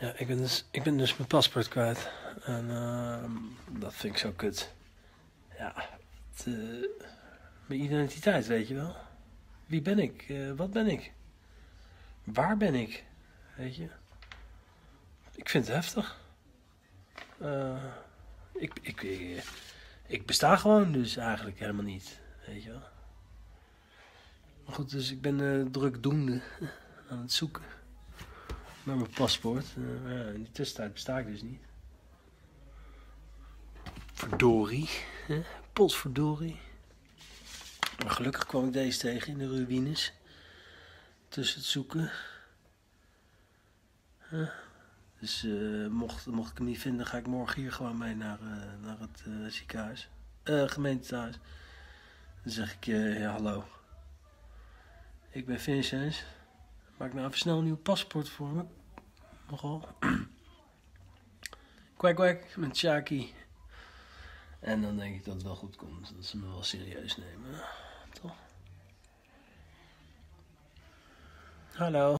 Ja, ik ben dus, ik ben dus mijn paspoort kwijt. En ehm, dat vind ik zo kut. Ja, eh, mijn identiteit, weet je wel. Wie ben ik? Eh, wat ben ik? Waar ben ik? Weet je? Ik vind het heftig. Eh, ik, ik, ik, ik besta gewoon dus eigenlijk helemaal niet. Weet je wel. Goed, dus ik ben drukdoende aan het zoeken naar mijn paspoort. Ja, in die tussentijd besta ik dus niet. Verdorie. hè? Potverdorie. Maar gelukkig kwam ik deze tegen in de ruïnes. Tussen het zoeken. Huh? Dus eh, mocht, mocht ik hem niet vinden, ga ik morgen hier gewoon mee naar, eh, naar het eh, ziekenhuis. Eh gemeentehuis. Dan zeg ik, ja hallo. Ik ben Vincent. Maak nou even snel een nieuw paspoort voor me. Nogal. kwek kwek, met Shaki. En dan denk ik dat het wel goed komt. Dat ze me wel serieus nemen. Toch? Hallo.